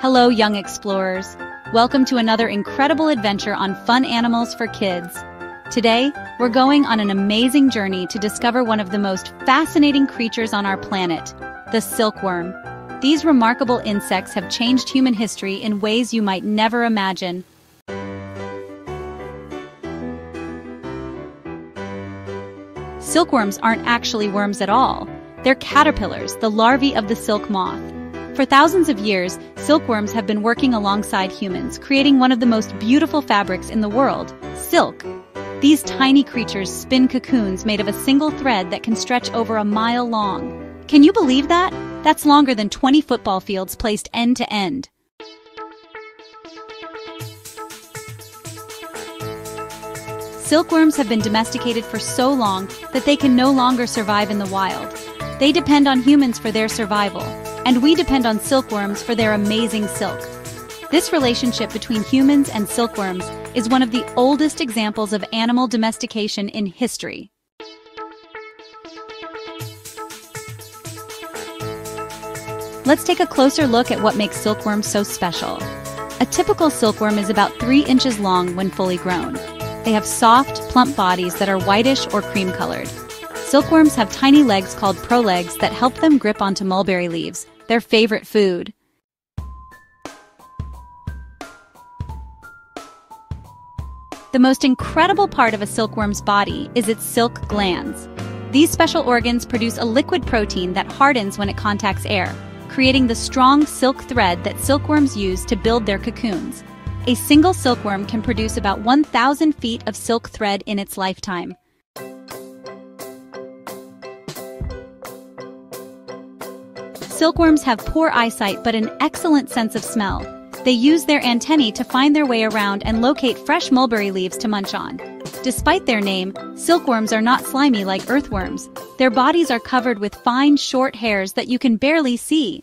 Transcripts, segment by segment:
Hello, young explorers. Welcome to another incredible adventure on fun animals for kids. Today, we're going on an amazing journey to discover one of the most fascinating creatures on our planet, the silkworm. These remarkable insects have changed human history in ways you might never imagine. Silkworms aren't actually worms at all. They're caterpillars, the larvae of the silk moth. For thousands of years, silkworms have been working alongside humans, creating one of the most beautiful fabrics in the world, silk. These tiny creatures spin cocoons made of a single thread that can stretch over a mile long. Can you believe that? That's longer than 20 football fields placed end to end. Silkworms have been domesticated for so long that they can no longer survive in the wild. They depend on humans for their survival, and we depend on silkworms for their amazing silk. This relationship between humans and silkworms is one of the oldest examples of animal domestication in history. Let's take a closer look at what makes silkworms so special. A typical silkworm is about 3 inches long when fully grown. They have soft, plump bodies that are whitish or cream colored. Silkworms have tiny legs called prolegs that help them grip onto mulberry leaves, their favorite food. The most incredible part of a silkworm's body is its silk glands. These special organs produce a liquid protein that hardens when it contacts air, creating the strong silk thread that silkworms use to build their cocoons. A single silkworm can produce about 1,000 feet of silk thread in its lifetime. Silkworms have poor eyesight but an excellent sense of smell. They use their antennae to find their way around and locate fresh mulberry leaves to munch on. Despite their name, silkworms are not slimy like earthworms. Their bodies are covered with fine, short hairs that you can barely see.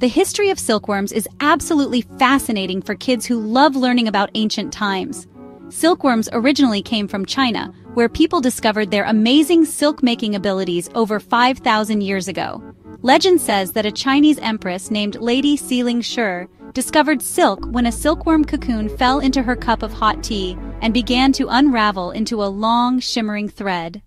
The history of silkworms is absolutely fascinating for kids who love learning about ancient times. Silkworms originally came from China, where people discovered their amazing silk-making abilities over 5,000 years ago. Legend says that a Chinese empress named Lady Xilin Shi discovered silk when a silkworm cocoon fell into her cup of hot tea and began to unravel into a long, shimmering thread.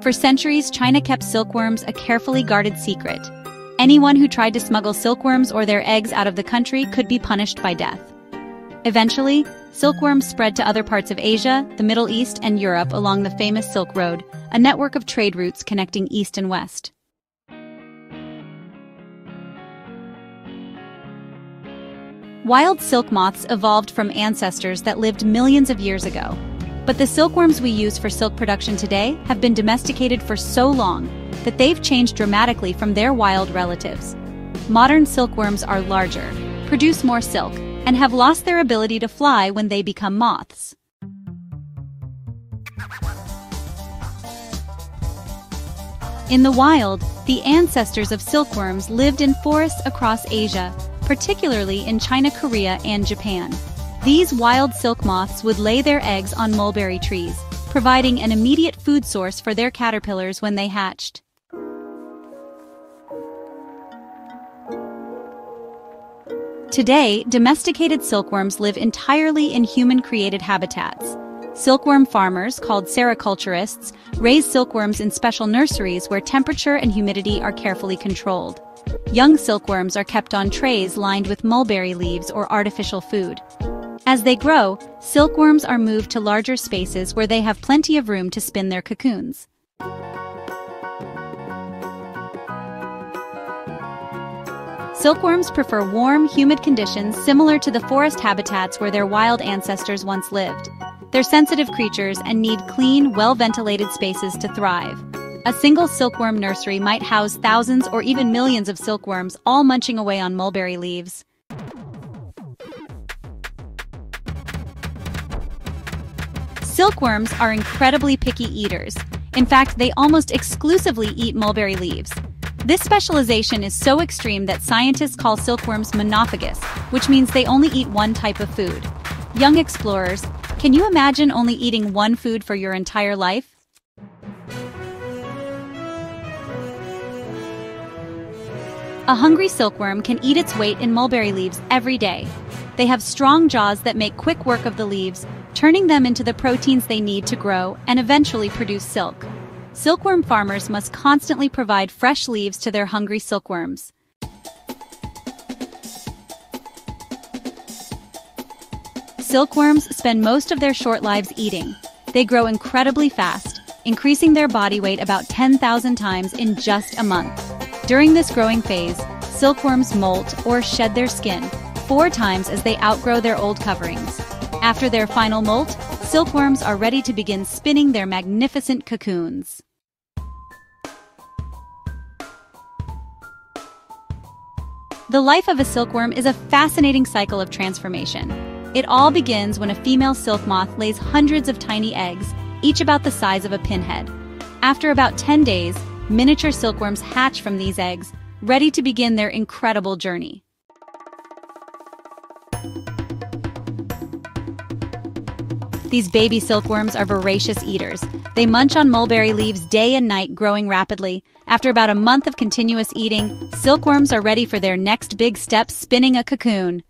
For centuries, China kept silkworms a carefully guarded secret. Anyone who tried to smuggle silkworms or their eggs out of the country could be punished by death. Eventually, silkworms spread to other parts of Asia, the Middle East, and Europe along the famous Silk Road, a network of trade routes connecting East and West. Wild silk moths evolved from ancestors that lived millions of years ago. But the silkworms we use for silk production today have been domesticated for so long that they've changed dramatically from their wild relatives. Modern silkworms are larger, produce more silk, and have lost their ability to fly when they become moths. In the wild, the ancestors of silkworms lived in forests across Asia, particularly in China, Korea, and Japan. These wild silk moths would lay their eggs on mulberry trees, providing an immediate food source for their caterpillars when they hatched. Today, domesticated silkworms live entirely in human-created habitats. Silkworm farmers, called sericulturists, raise silkworms in special nurseries where temperature and humidity are carefully controlled. Young silkworms are kept on trays lined with mulberry leaves or artificial food. As they grow, silkworms are moved to larger spaces where they have plenty of room to spin their cocoons. Silkworms prefer warm, humid conditions similar to the forest habitats where their wild ancestors once lived. They're sensitive creatures and need clean, well-ventilated spaces to thrive. A single silkworm nursery might house thousands or even millions of silkworms all munching away on mulberry leaves. Silkworms are incredibly picky eaters. In fact, they almost exclusively eat mulberry leaves. This specialization is so extreme that scientists call silkworms monophagous, which means they only eat one type of food. Young explorers, Can you imagine only eating one food for your entire life? A hungry silkworm can eat its weight in mulberry leaves every day. They have strong jaws that make quick work of the leaves, turning them into the proteins they need to grow and eventually produce silk. Silkworm farmers must constantly provide fresh leaves to their hungry silkworms. Silkworms spend most of their short lives eating. They grow incredibly fast, increasing their body weight about 10,000 times in just a month. During this growing phase, silkworms molt or shed their skin four times as they outgrow their old coverings. After their final molt, silkworms are ready to begin spinning their magnificent cocoons. The life of a silkworm is a fascinating cycle of transformation. It all begins when a female silk moth lays hundreds of tiny eggs, each about the size of a pinhead. After about 10 days, miniature silkworms hatch from these eggs, ready to begin their incredible journey. These baby silkworms are voracious eaters. They munch on mulberry leaves day and night, growing rapidly. After about a month of continuous eating, silkworms are ready for their next big step, spinning a cocoon.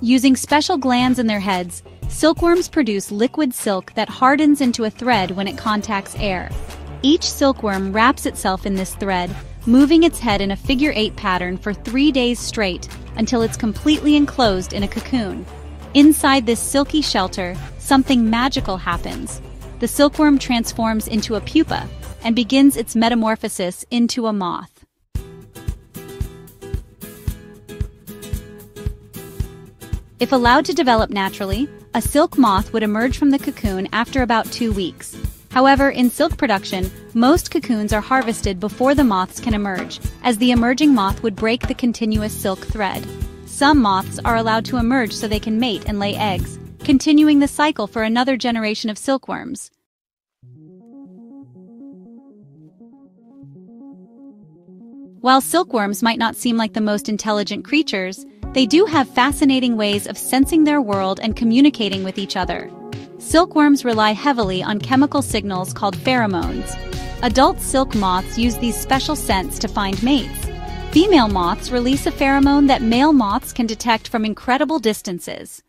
Using special glands in their heads, Silkworms produce liquid silk that hardens into a thread when it contacts air. Each silkworm wraps itself in this thread, moving its head in a figure-eight pattern for three days straight until it's completely enclosed in a cocoon. Inside this silky shelter, something magical happens. The silkworm transforms into a pupa and begins its metamorphosis into a moth. If allowed to develop naturally, a silk moth would emerge from the cocoon after about two weeks. However, in silk production, most cocoons are harvested before the moths can emerge, as the emerging moth would break the continuous silk thread. Some moths are allowed to emerge so they can mate and lay eggs, continuing the cycle for another generation of silkworms. While silkworms might not seem like the most intelligent creatures, they do have fascinating ways of sensing their world and communicating with each other. Silkworms rely heavily on chemical signals called pheromones. Adult silk moths use these special scents to find mates. Female moths release a pheromone that male moths can detect from incredible distances.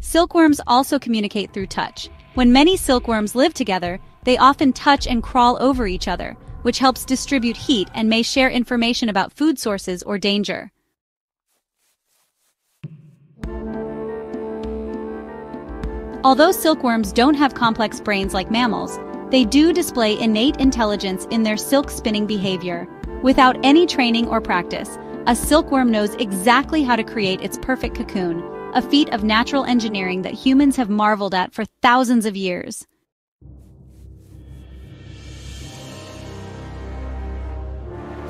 Silkworms also communicate through touch. When many silkworms live together, they often touch and crawl over each other, which helps distribute heat and may share information about food sources or danger. Although silkworms don't have complex brains like mammals, they do display innate intelligence in their silk spinning behavior. Without any training or practice, a silkworm knows exactly how to create its perfect cocoon, a feat of natural engineering that humans have marveled at for thousands of years.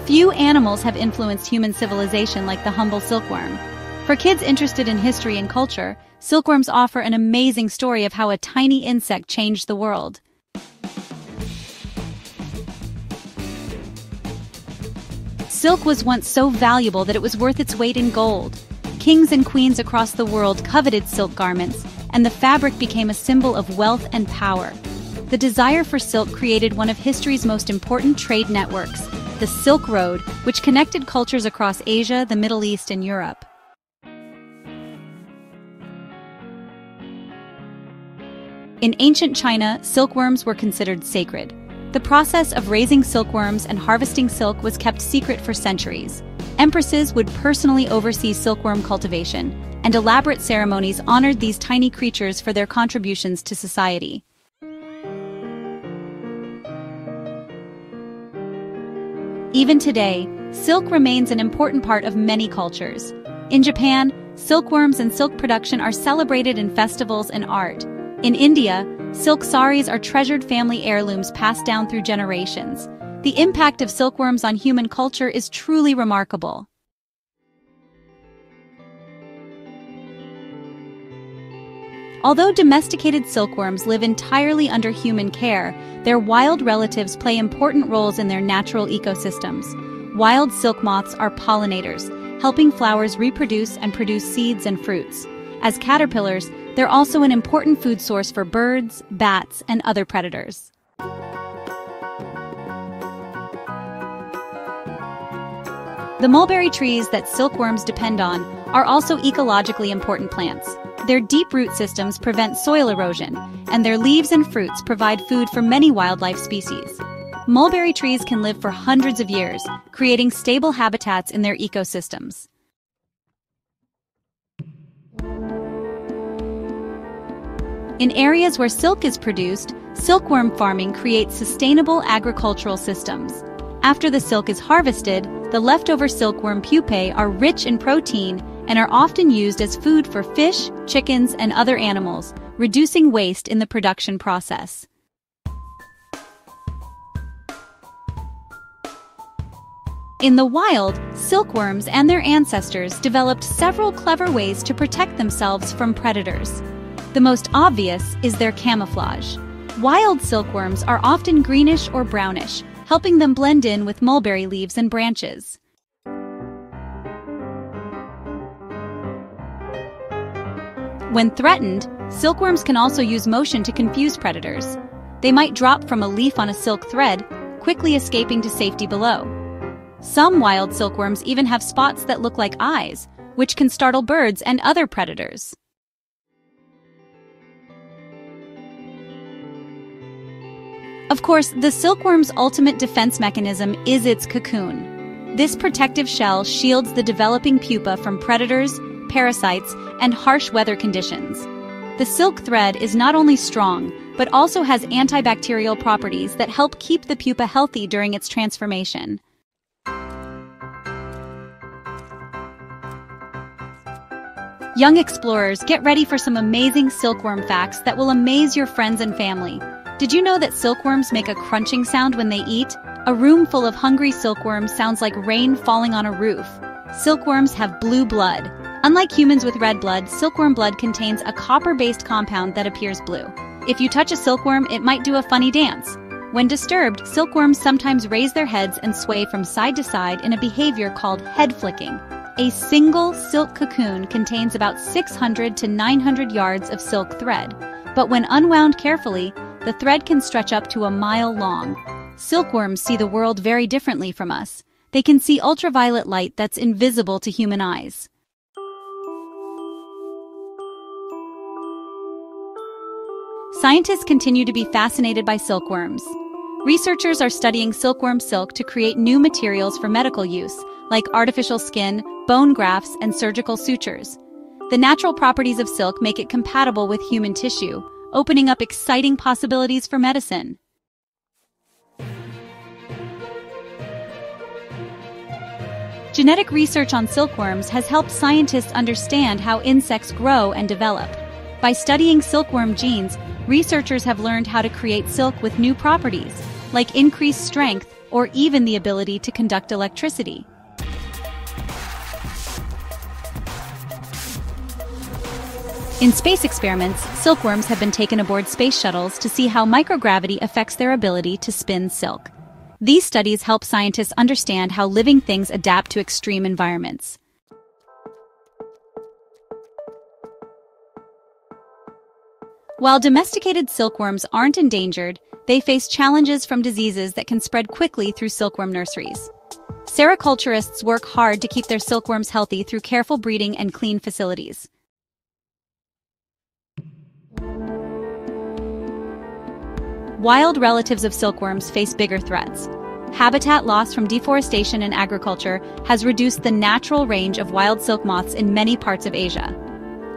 Few animals have influenced human civilization like the humble silkworm. For kids interested in history and culture, silkworms offer an amazing story of how a tiny insect changed the world. Silk was once so valuable that it was worth its weight in gold. Kings and queens across the world coveted silk garments, and the fabric became a symbol of wealth and power. The desire for silk created one of history's most important trade networks, the Silk Road, which connected cultures across Asia, the Middle East, and Europe. In ancient China, silkworms were considered sacred. The process of raising silkworms and harvesting silk was kept secret for centuries. Empresses would personally oversee silkworm cultivation, and elaborate ceremonies honored these tiny creatures for their contributions to society. Even today, silk remains an important part of many cultures. In Japan, silkworms and silk production are celebrated in festivals and art. In India, silk saris are treasured family heirlooms passed down through generations. The impact of silkworms on human culture is truly remarkable. Although domesticated silkworms live entirely under human care, their wild relatives play important roles in their natural ecosystems. Wild silk moths are pollinators, helping flowers reproduce and produce seeds and fruits. As caterpillars, they're also an important food source for birds, bats, and other predators. The mulberry trees that silkworms depend on are also ecologically important plants. Their deep root systems prevent soil erosion, and their leaves and fruits provide food for many wildlife species. Mulberry trees can live for hundreds of years, creating stable habitats in their ecosystems. In areas where silk is produced, silkworm farming creates sustainable agricultural systems. After the silk is harvested, the leftover silkworm pupae are rich in protein and are often used as food for fish, chickens, and other animals, reducing waste in the production process. In the wild, silkworms and their ancestors developed several clever ways to protect themselves from predators. The most obvious is their camouflage. Wild silkworms are often greenish or brownish, helping them blend in with mulberry leaves and branches. When threatened, silkworms can also use motion to confuse predators. They might drop from a leaf on a silk thread, quickly escaping to safety below. Some wild silkworms even have spots that look like eyes, which can startle birds and other predators. Of course, the silkworm's ultimate defense mechanism is its cocoon. This protective shell shields the developing pupa from predators, parasites, and harsh weather conditions. The silk thread is not only strong, but also has antibacterial properties that help keep the pupa healthy during its transformation. Young explorers, get ready for some amazing silkworm facts that will amaze your friends and family. Did you know that silkworms make a crunching sound when they eat? A room full of hungry silkworms sounds like rain falling on a roof. Silkworms have blue blood. Unlike humans with red blood, silkworm blood contains a copper-based compound that appears blue. If you touch a silkworm, it might do a funny dance. When disturbed, silkworms sometimes raise their heads and sway from side to side in a behavior called head flicking. A single silk cocoon contains about 600 to 900 yards of silk thread, but when unwound carefully, the thread can stretch up to a mile long. Silkworms see the world very differently from us. They can see ultraviolet light that's invisible to human eyes. Scientists continue to be fascinated by silkworms. Researchers are studying silkworm silk to create new materials for medical use, like artificial skin, bone grafts, and surgical sutures. The natural properties of silk make it compatible with human tissue, opening up exciting possibilities for medicine. Genetic research on silkworms has helped scientists understand how insects grow and develop. By studying silkworm genes, researchers have learned how to create silk with new properties, like increased strength or even the ability to conduct electricity. In space experiments, silkworms have been taken aboard space shuttles to see how microgravity affects their ability to spin silk. These studies help scientists understand how living things adapt to extreme environments. While domesticated silkworms aren't endangered, they face challenges from diseases that can spread quickly through silkworm nurseries. Sericulturists work hard to keep their silkworms healthy through careful breeding and clean facilities. Wild relatives of silkworms face bigger threats. Habitat loss from deforestation and agriculture has reduced the natural range of wild silk moths in many parts of Asia.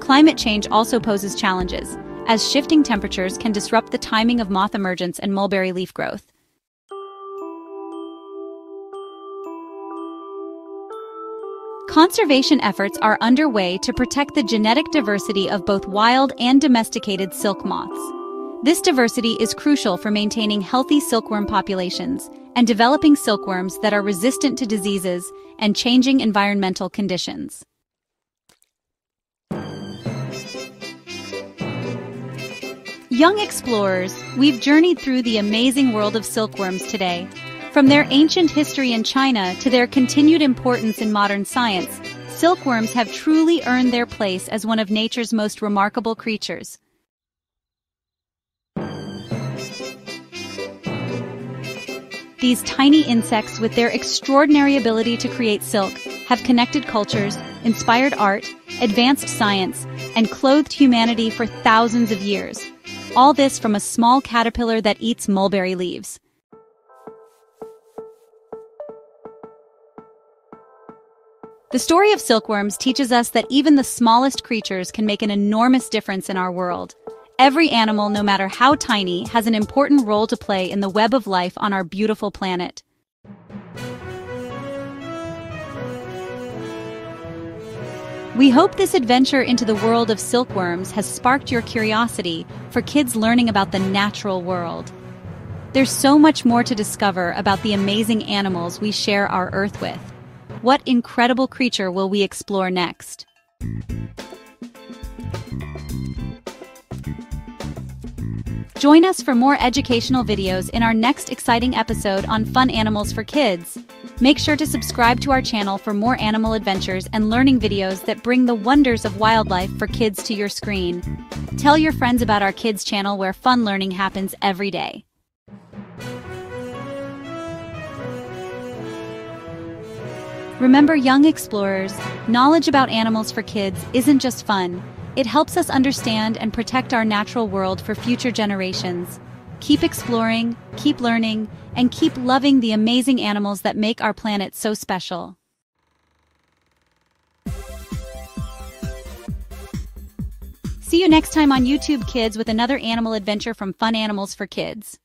Climate change also poses challenges, as shifting temperatures can disrupt the timing of moth emergence and mulberry leaf growth. Conservation efforts are underway to protect the genetic diversity of both wild and domesticated silk moths. This diversity is crucial for maintaining healthy silkworm populations and developing silkworms that are resistant to diseases and changing environmental conditions. Young explorers, we've journeyed through the amazing world of silkworms today. From their ancient history in China to their continued importance in modern science, silkworms have truly earned their place as one of nature's most remarkable creatures. These tiny insects, with their extraordinary ability to create silk, have connected cultures, inspired art, advanced science, and clothed humanity for thousands of years. All this from a small caterpillar that eats mulberry leaves. The story of silkworms teaches us that even the smallest creatures can make an enormous difference in our world. Every animal, no matter how tiny, has an important role to play in the web of life on our beautiful planet. We hope this adventure into the world of silkworms has sparked your curiosity for kids learning about the natural world. There's so much more to discover about the amazing animals we share our Earth with. What incredible creature will we explore next? Join us for more educational videos in our next exciting episode on fun animals for kids. Make sure to subscribe to our channel for more animal adventures and learning videos that bring the wonders of wildlife for kids to your screen. Tell your friends about our kids channel where fun learning happens every day. Remember, young explorers, knowledge about animals for kids isn't just fun. It helps us understand and protect our natural world for future generations. Keep exploring, keep learning, and keep loving the amazing animals that make our planet so special. See you next time on YouTube Kids with another animal adventure from Fun Animals for Kids.